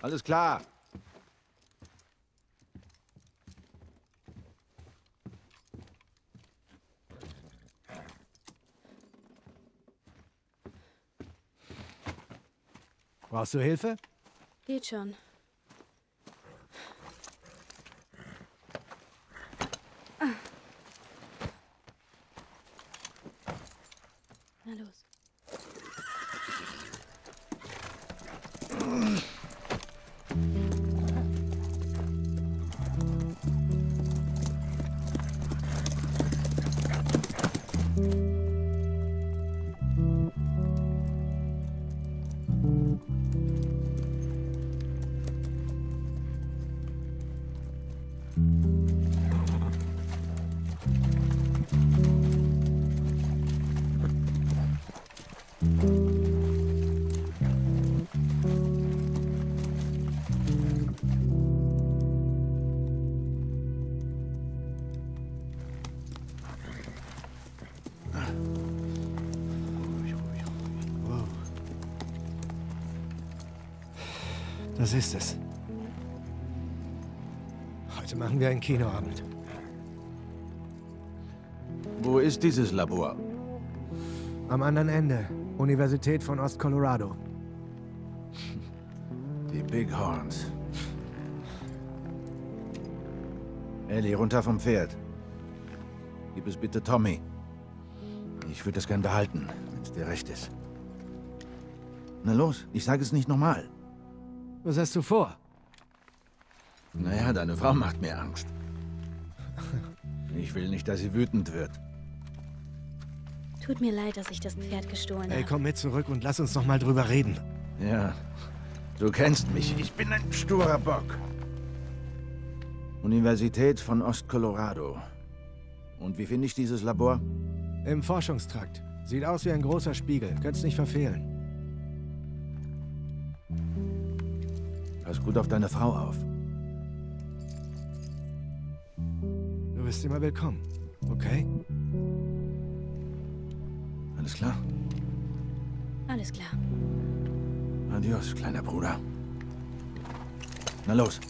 Alles klar. Brauchst du Hilfe? Geht schon. Na los. Das ist es. Heute machen wir einen Kinoabend. Wo ist dieses Labor? Am anderen Ende. Universität von Ost-Colorado. Die Bighorns. Ellie, runter vom Pferd. Gib es bitte Tommy. Ich würde es gern behalten, wenn es dir recht ist. Na los, ich sage es nicht nochmal. Was hast du vor? Naja, deine Frau macht mir Angst. Ich will nicht, dass sie wütend wird. Tut mir leid, dass ich das Pferd gestohlen Ey, habe. komm mit zurück und lass uns noch mal drüber reden. Ja, du kennst mich. Ich bin ein sturer Bock. Universität von Ost-Colorado. Und wie finde ich dieses Labor? Im Forschungstrakt. Sieht aus wie ein großer Spiegel. Könnt's nicht verfehlen. Pass gut auf deine Frau auf. Du bist immer willkommen. Okay? Alles klar? Alles klar. Adios, kleiner Bruder. Na los.